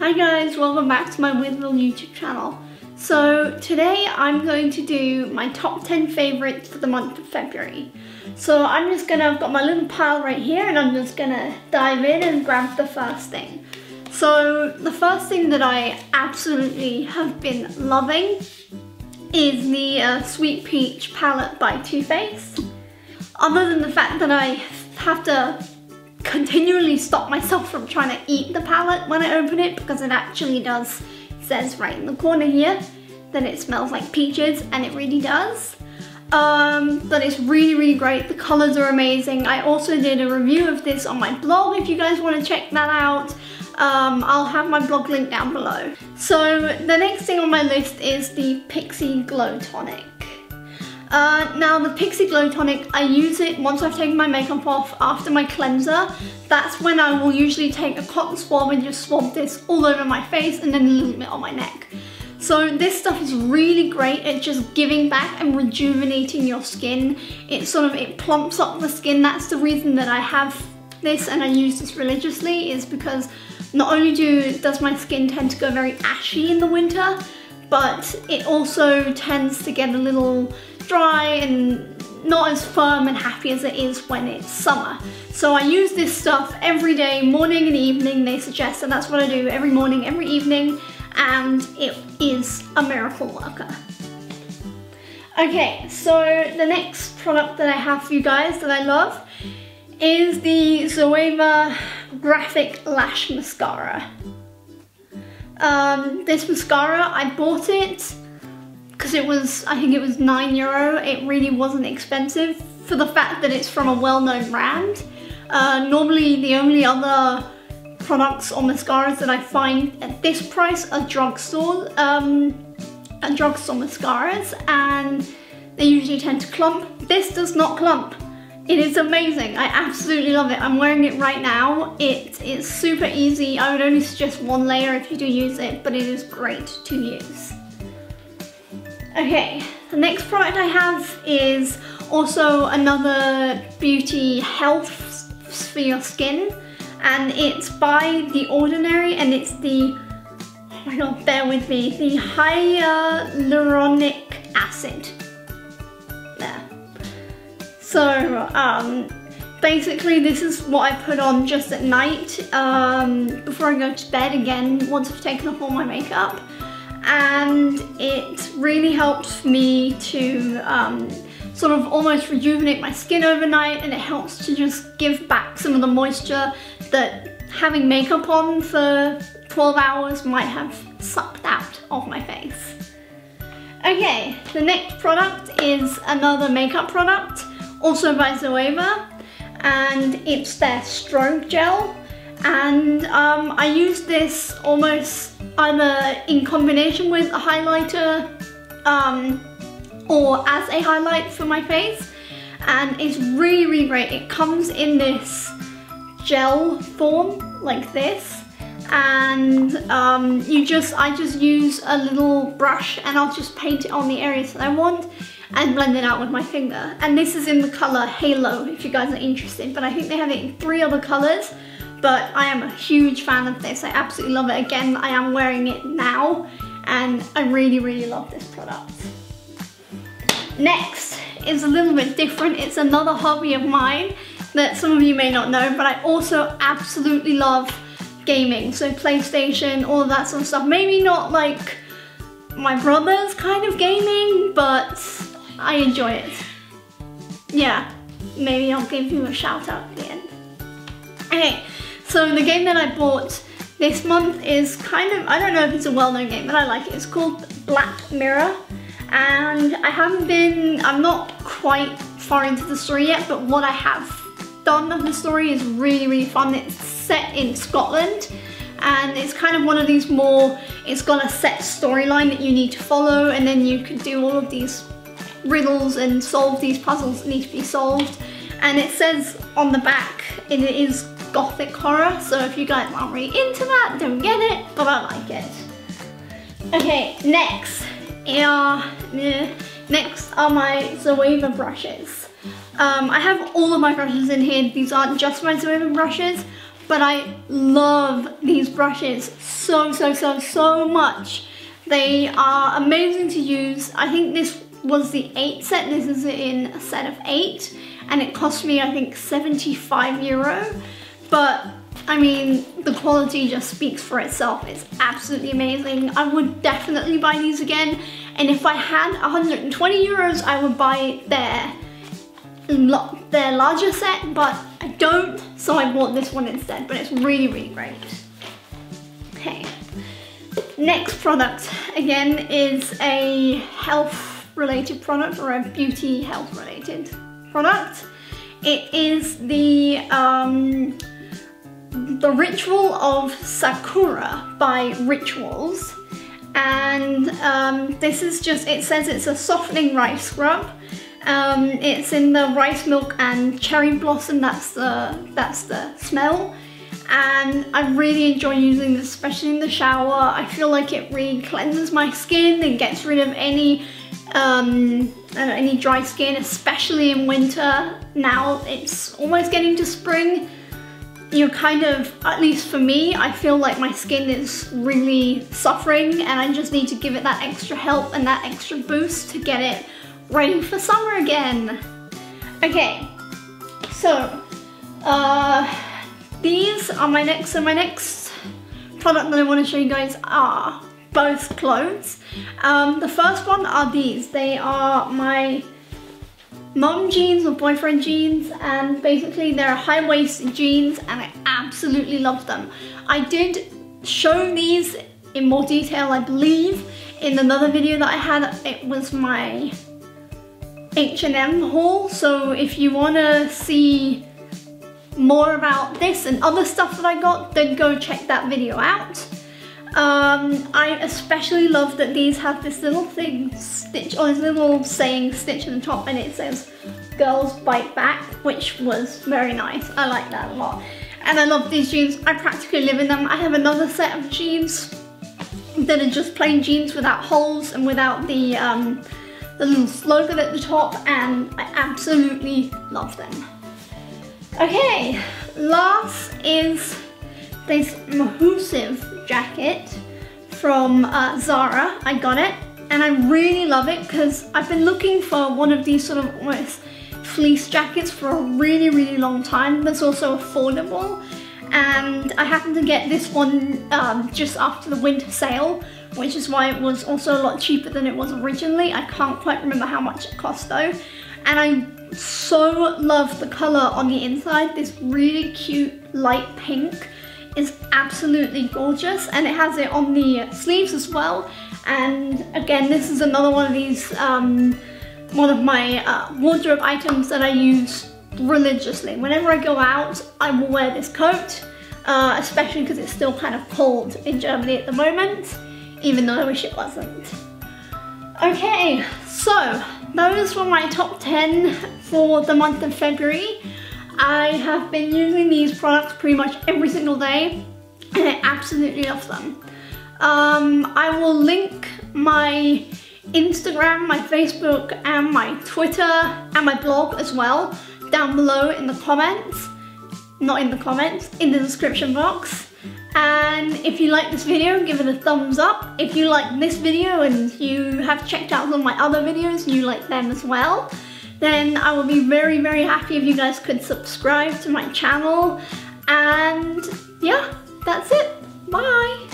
Hi guys, welcome back to my Weird YouTube channel. So today I'm going to do my top 10 favorites for the month of February. So I'm just gonna, I've got my little pile right here and I'm just gonna dive in and grab the first thing. So the first thing that I absolutely have been loving is the uh, Sweet Peach palette by Too Faced. Other than the fact that I have to continually stop myself from trying to eat the palette when I open it because it actually does, says right in the corner here, that it smells like peaches and it really does. Um, but it's really, really great. The colors are amazing. I also did a review of this on my blog if you guys want to check that out. Um, I'll have my blog link down below. So the next thing on my list is the Pixi Glow Tonic. Uh, now the Pixi Glow Tonic, I use it once I've taken my makeup off after my cleanser. That's when I will usually take a cotton swab and just swab this all over my face and then a little bit on my neck. So this stuff is really great at just giving back and rejuvenating your skin. It sort of, it plumps up the skin. That's the reason that I have this and I use this religiously is because not only do does my skin tend to go very ashy in the winter, but it also tends to get a little dry and not as firm and happy as it is when it's summer. So I use this stuff every day, morning and evening, they suggest, and that's what I do every morning, every evening, and it is a miracle worker. Okay, so the next product that I have for you guys that I love is the Zoeva Graphic Lash Mascara. Um, this mascara, I bought it because it was, I think it was nine euro. It really wasn't expensive for the fact that it's from a well-known brand. Uh, normally the only other products or mascaras that I find at this price are drugstore, um, and drugstore mascaras and they usually tend to clump. This does not clump. It is amazing. I absolutely love it. I'm wearing it right now. It is super easy. I would only suggest one layer if you do use it, but it is great to use. Okay, the next product I have is also another beauty health for your skin and it's by The Ordinary and it's the, oh my god, bear with me, the hyaluronic acid. So, um, basically this is what I put on just at night um, before I go to bed again once I've taken off all my makeup and it really helps me to um, sort of almost rejuvenate my skin overnight and it helps to just give back some of the moisture that having makeup on for 12 hours might have sucked out of my face. Okay, the next product is another makeup product, also by Zoeva, and it's their strobe gel. And um, I use this almost either in combination with a highlighter um, or as a highlight for my face and it's really really great. It comes in this gel form like this and um, you just I just use a little brush and I'll just paint it on the areas that I want and blend it out with my finger and this is in the color Halo if you guys are interested but I think they have it in three other colors but I am a huge fan of this. I absolutely love it. Again, I am wearing it now and I really, really love this product. Next is a little bit different. It's another hobby of mine that some of you may not know, but I also absolutely love gaming. So PlayStation, all that sort of stuff. Maybe not like my brother's kind of gaming, but I enjoy it. Yeah, maybe I'll give you a shout out at the end. Okay, so the game that I bought this month is kind of, I don't know if it's a well-known game, but I like it. It's called Black Mirror. And I haven't been, I'm not quite far into the story yet, but what I have done of the story is really, really fun. It's set in Scotland and it's kind of one of these more, it's got a set storyline that you need to follow and then you can do all of these riddles and solve these puzzles that need to be solved. And it says on the back, it is gothic horror, so if you guys aren't really into that, don't get it, but I like it. Okay, next are, next are my Zoeva brushes. Um, I have all of my brushes in here, these aren't just my Zoeva brushes, but I love these brushes so, so, so, so much. They are amazing to use. I think this was the eight set. This is in a set of eight and it cost me, I think, 75 euro. But I mean, the quality just speaks for itself. It's absolutely amazing. I would definitely buy these again. And if I had 120 euros, I would buy their, their larger set, but I don't, so I bought this one instead, but it's really, really great. Okay. Next product, again, is a health related product or a beauty health related product. It is the, um, the Ritual of Sakura by Rituals. And um, this is just, it says it's a softening rice scrub. Um, it's in the rice milk and cherry blossom, that's the, that's the smell and I really enjoy using this, especially in the shower. I feel like it really cleanses my skin and gets rid of any um, know, any dry skin, especially in winter. Now it's almost getting to spring. You're kind of, at least for me, I feel like my skin is really suffering and I just need to give it that extra help and that extra boost to get it ready for summer again. Okay, so, uh, these are my next, so my next product that I want to show you guys are both clothes. Um, the first one are these. They are my mom jeans or boyfriend jeans and basically they're high-waisted jeans and I absolutely love them. I did show these in more detail I believe in another video that I had. It was my H&M haul so if you want to see more about this and other stuff that I got, then go check that video out. Um, I especially love that these have this little thing stitch, or this little saying stitch at the top and it says girls bite back, which was very nice. I like that a lot. And I love these jeans. I practically live in them. I have another set of jeans that are just plain jeans without holes and without the, um, the little slogan at the top and I absolutely love them. Okay, last is this Mahusive jacket from uh, Zara. I got it and I really love it because I've been looking for one of these sort of almost fleece jackets for a really, really long time that's also affordable. And I happened to get this one um, just after the winter sale, which is why it was also a lot cheaper than it was originally. I can't quite remember how much it cost though. And I so love the color on the inside. This really cute light pink is absolutely gorgeous and it has it on the sleeves as well. And again, this is another one of these, um, one of my uh, wardrobe items that I use religiously. Whenever I go out, I will wear this coat, uh, especially because it's still kind of cold in Germany at the moment, even though I wish it wasn't. Okay, so those were my top 10 for the month of February. I have been using these products pretty much every single day and I absolutely love them. Um, I will link my Instagram, my Facebook and my Twitter and my blog as well down below in the comments. Not in the comments, in the description box. And if you like this video, give it a thumbs up. If you like this video and you have checked out some of my other videos and you like them as well, then I will be very, very happy if you guys could subscribe to my channel. And yeah, that's it. Bye.